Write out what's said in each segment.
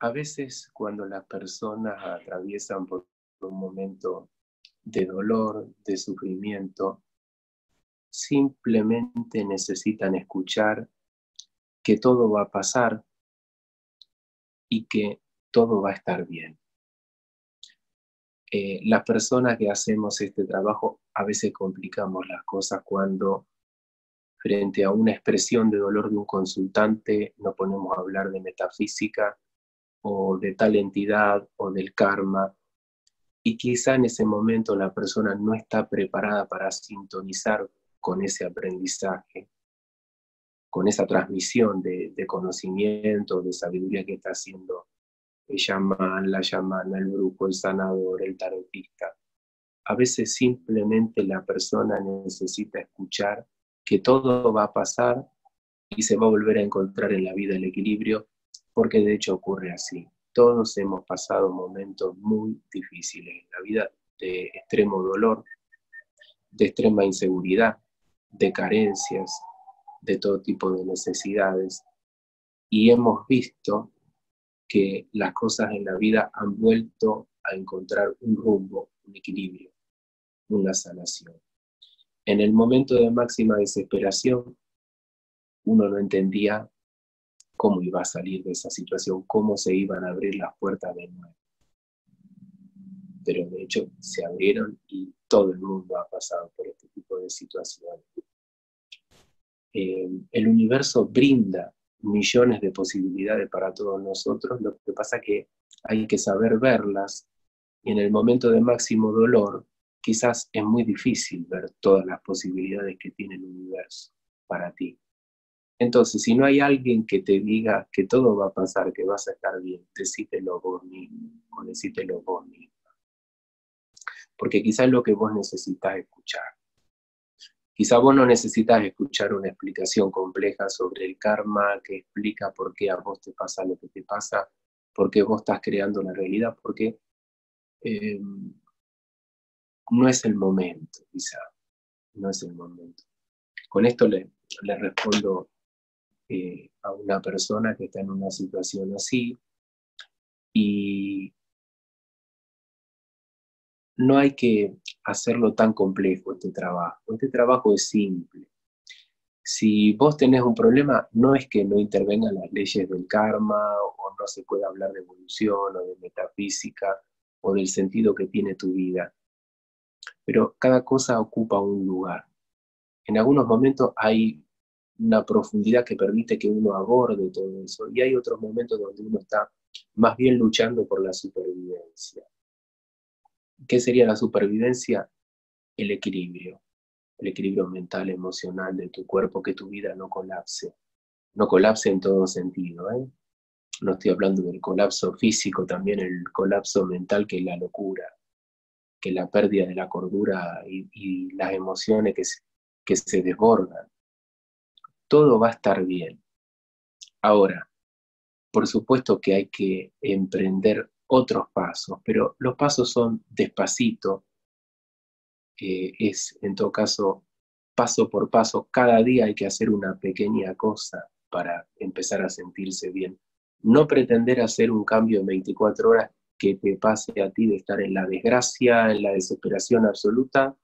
A veces cuando las personas atraviesan por un momento de dolor, de sufrimiento, simplemente necesitan escuchar que todo va a pasar y que todo va a estar bien. Eh, las personas que hacemos este trabajo a veces complicamos las cosas cuando frente a una expresión de dolor de un consultante nos ponemos a hablar de metafísica o de tal entidad o del karma. Y quizá en ese momento la persona no está preparada para sintonizar con ese aprendizaje, con esa transmisión de, conocimiento, de sabiduría que está haciendo el chamán, la llamana, el brujo, el sanador, el tarotista. A veces simplemente la persona necesita escuchar que todo va a pasar y se va a volver a encontrar en la vida el equilibrio porque de hecho ocurre así. Todos hemos pasado momentos muy difíciles en la vida de extremo dolor, de extrema inseguridad, de carencias, de todo tipo de necesidades. Y hemos visto que las cosas en la vida han vuelto a encontrar un rumbo, un equilibrio, una sanación. En el momento de máxima desesperación, uno no entendía cómo iba a salir de esa situación, cómo se iban a abrir las puertas de nuevo. Pero de hecho se abrieron y todo el mundo ha pasado por este tipo de situaciones. Eh, el universo brinda millones de posibilidades para todos nosotros, lo que pasa que hay que saber verlas y en el momento de máximo dolor quizás es muy difícil ver todas las posibilidades que tiene el universo para ti. Entonces, si no hay alguien que te diga que todo va a pasar, que vas a estar bien, decítelo vos mismo decítelo vos mismo. Porque quizás lo que vos necesitas escuchar. Quizás vos no necesitas escuchar una explicación compleja sobre el karma que explica por qué a vos te pasa lo que te pasa, por qué vos estás creando la realidad, porque eh, no es el momento, quizá, no es el momento. Con esto le, le respondo eh, a una persona que está en una situación así y no hay que hacerlo tan complejo este trabajo. Este trabajo es simple. Si vos tenés un problema, no es que no intervengan las leyes del karma o no se pueda hablar de evolución o de metafísica o del sentido que tiene tu vida. Pero cada cosa ocupa un lugar. En algunos momentos hay una profundidad que permite que uno aborde todo eso. Y hay otros momentos donde uno está más bien luchando por la supervivencia. ¿Qué sería la supervivencia? El equilibrio, el equilibrio mental, emocional de tu cuerpo, que tu vida no colapse. No colapse en todo sentido. ¿eh? No estoy hablando del colapso físico, también el colapso mental, que es la locura, que es la pérdida de la cordura y, las emociones que que se desbordan todo va a estar bien. Ahora, por supuesto que hay que emprender otros pasos, pero los pasos son despacito, es en todo caso paso por paso, cada día hay que hacer una pequeña cosa para empezar a sentirse bien. No pretender hacer un cambio en 24 horas que te pase a ti de estar en la desgracia, en la desesperación absoluta,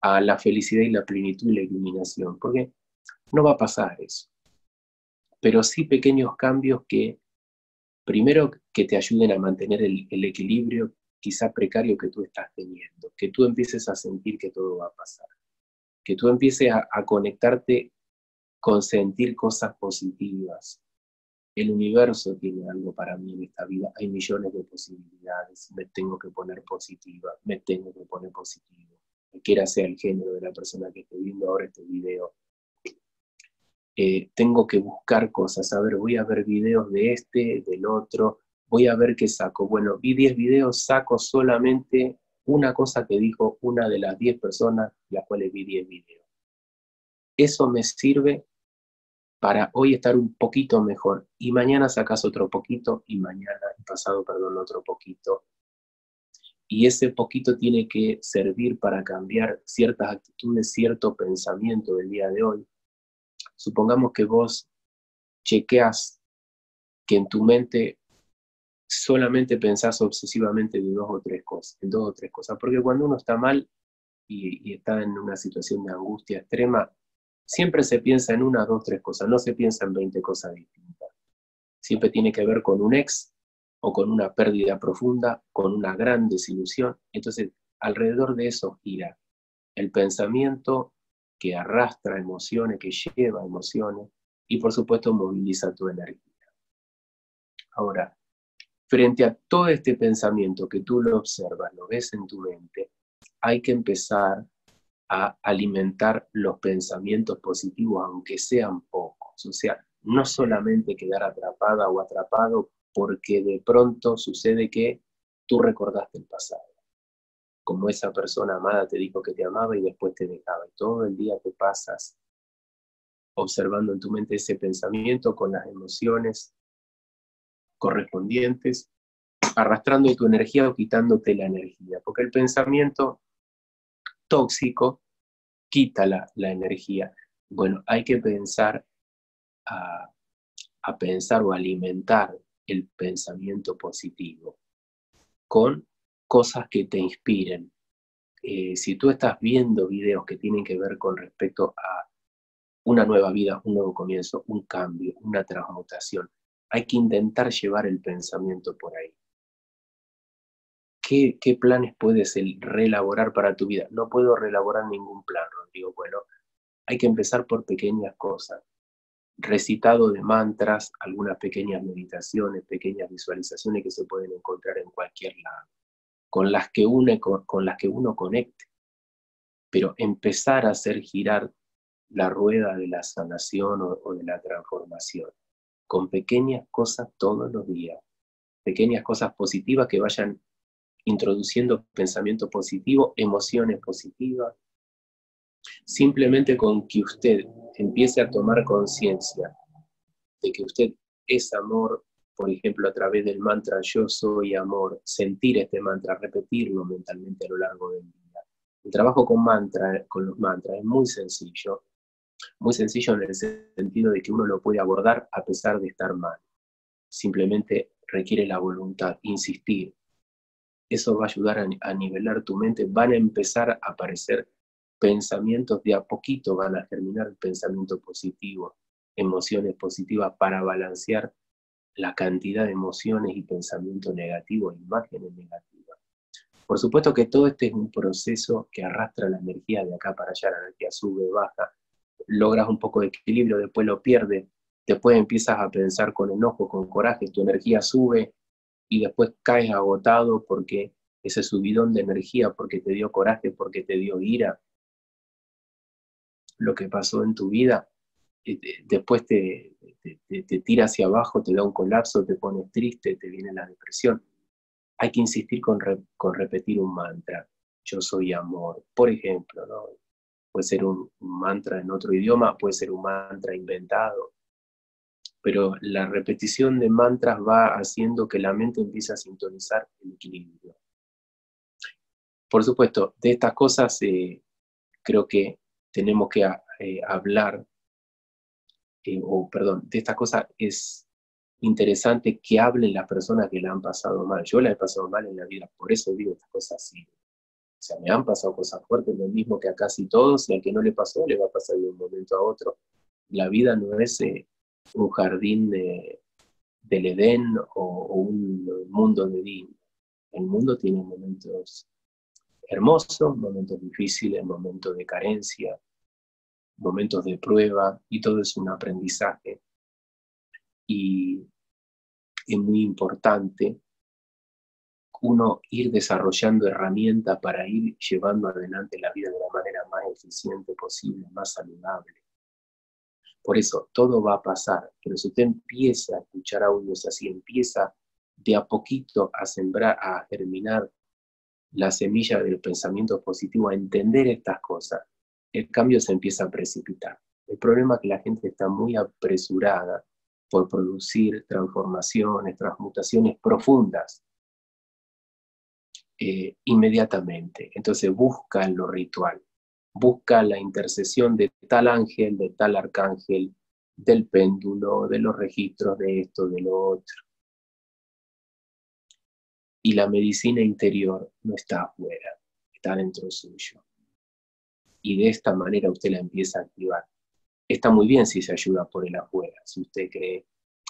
a la felicidad y la plenitud y la iluminación, porque no va a pasar eso. Pero sí pequeños cambios que, primero, que te ayuden a mantener el, equilibrio quizá precario que tú estás teniendo, que tú empieces a sentir que todo va a pasar, que tú empieces a, a conectarte con sentir cosas positivas. El universo tiene algo para mí en esta vida, hay millones de posibilidades, me tengo que poner positiva, me tengo que poner positivo, quiera sea el género de la persona que esté viendo ahora este video, eh, tengo que buscar cosas, a ver, voy a ver videos de este, del otro, voy a ver qué saco. Bueno, vi 10 videos, saco solamente una cosa que dijo una de las 10 personas, las cuales vi 10 videos. Eso me sirve para hoy estar un poquito mejor y mañana sacas otro poquito y mañana, pasado, perdón, otro poquito. Y ese poquito tiene que servir para cambiar ciertas actitudes, cierto pensamiento del día de hoy Supongamos que vos chequeas que en tu mente solamente pensás obsesivamente de dos o tres cosas, en dos o tres cosas, porque cuando uno está mal y, y está en una situación de angustia extrema, siempre se piensa en una, dos, tres cosas, no se piensa en 20 cosas distintas. Siempre tiene que ver con un ex o con una pérdida profunda, con una gran desilusión. Entonces, alrededor de eso gira el pensamiento que arrastra emociones, que lleva emociones y por supuesto moviliza tu energía. Ahora, frente a todo este pensamiento que tú lo observas, lo ves en tu mente, hay que empezar a alimentar los pensamientos positivos, aunque sean pocos. O sea, no solamente quedar atrapada o atrapado porque de pronto sucede que tú recordaste el pasado. Como esa persona amada te dijo que te amaba y después te dejaba. Y todo el día te pasas observando en tu mente ese pensamiento con las emociones correspondientes, arrastrando tu energía o quitándote la energía. Porque el pensamiento tóxico quita la, energía. Bueno, hay que pensar a, pensar o alimentar el pensamiento positivo con cosas que te inspiren. Eh, si tú estás viendo videos que tienen que ver con respecto a una nueva vida, un nuevo comienzo, un cambio, una transmutación, hay que intentar llevar el pensamiento por ahí. ¿qué, planes puedes reelaborar para tu vida? No puedo reelaborar ningún plan, Rodrigo. Bueno, hay que empezar por pequeñas cosas. Recitado de mantras, algunas pequeñas meditaciones, pequeñas visualizaciones que se pueden encontrar en cualquier lado, con las que, une, con, las que uno conecte. Pero empezar a hacer girar la rueda de la sanación o de la transformación, con pequeñas cosas todos los días, pequeñas cosas positivas que vayan introduciendo pensamiento positivo, emociones positivas, simplemente con que usted empiece a tomar conciencia de que usted es amor, por ejemplo, a través del mantra yo soy amor, sentir este mantra, repetirlo mentalmente a lo largo del día. El trabajo con mantra, con los mantras es muy sencillo, muy sencillo en el sentido de que uno lo puede abordar a pesar de estar mal. Simplemente requiere la voluntad, insistir, eso va a ayudar a, nivelar tu mente, van a empezar a aparecer pensamientos, de a poquito van a germinar pensamiento positivo, emociones positivas para balancear la cantidad de emociones y pensamientos negativos, imágenes negativas. Por supuesto que todo este es un proceso que arrastra la energía de acá para allá, la energía sube, baja, logras un poco de equilibrio, después lo pierdes, después empiezas a pensar con enojo, con coraje, tu energía sube, y después caes agotado porque ese subidón de energía, porque te dio coraje, porque te dio ira, lo que pasó en tu vida, después te, te, tira hacia abajo, te da un colapso, te pones triste, te viene la depresión. Hay que insistir con, con repetir un mantra. Yo soy amor, por ejemplo, ¿no? Puede ser un mantra en otro idioma, puede ser un mantra inventado, pero la repetición de mantras va haciendo que la mente empiece a sintonizar el equilibrio. Por supuesto, de estas cosas eh, creo que tenemos que eh, hablar, eh, o perdón, de estas cosas es interesante que hablen las personas que la han pasado mal. Yo la he pasado mal en la vida, por eso digo estas cosas así. O sea, me han pasado cosas fuertes, lo mismo que a casi todos, y al que no le pasó, le va a pasar de un momento a otro. La vida no es un jardín de, del Edén o, un mundo de Edén. El mundo tiene momentos hermosos, momentos difíciles, momentos de carencia, momentos de prueba, y todo es un aprendizaje. Y es muy importante uno ir desarrollando herramientas para ir llevando adelante la vida de la manera más eficiente posible, más saludable. Por eso todo va a pasar, pero si usted empieza a escuchar audios así, empieza de a poquito a sembrar, a germinar la semilla del pensamiento positivo, a entender estas cosas, el cambio se empieza a precipitar. El problema es que la gente está muy apresurada por producir transformaciones, transmutaciones profundas eh, inmediatamente. Entonces busca lo ritual busca la intercesión de tal ángel, de tal arcángel, del péndulo, de los registros de esto, de lo otro. Y la medicina interior no está afuera, está dentro suyo. Y de esta manera usted la empieza a activar. Está muy bien si se ayuda por el afuera, si usted cree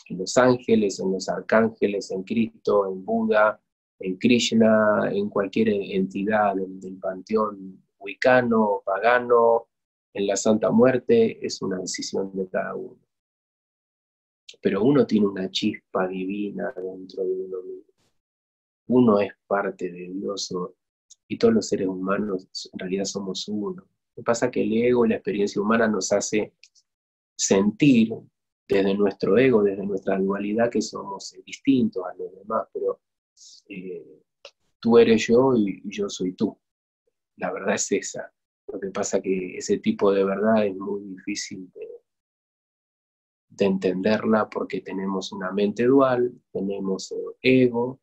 en los ángeles, en los arcángeles, en Cristo, en Buda, en Krishna, en cualquier entidad del, panteón wicano, pagano, en la Santa Muerte, es una decisión de cada uno. Pero uno tiene una chispa divina dentro de uno mismo. Uno es parte de Dios y todos los seres humanos en realidad somos uno. Lo que pasa es que el ego la experiencia humana nos hace sentir desde nuestro ego, desde nuestra dualidad, que somos distintos a los demás, pero eh, tú eres yo y, yo soy tú. La verdad es esa. Lo que pasa es que ese tipo de verdad es muy difícil de, entenderla porque tenemos una mente dual, tenemos ego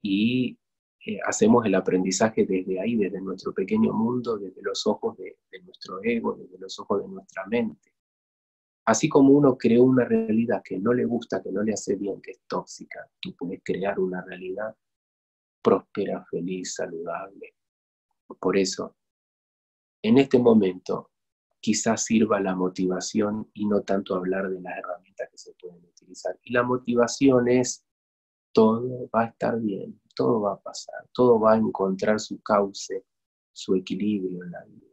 y eh, hacemos el aprendizaje desde ahí, desde nuestro pequeño mundo, desde los ojos de nuestro ego, desde los ojos de nuestra mente. Así como uno creó una realidad que no le gusta, que no le hace bien, que es tóxica, tú puedes crear una realidad próspera, feliz, saludable. Por eso, en este momento, quizás sirva la motivación y no tanto hablar de las herramientas que se pueden utilizar. Y la motivación es, todo va a estar bien, todo va a pasar, todo va a encontrar su cauce, su equilibrio en la vida.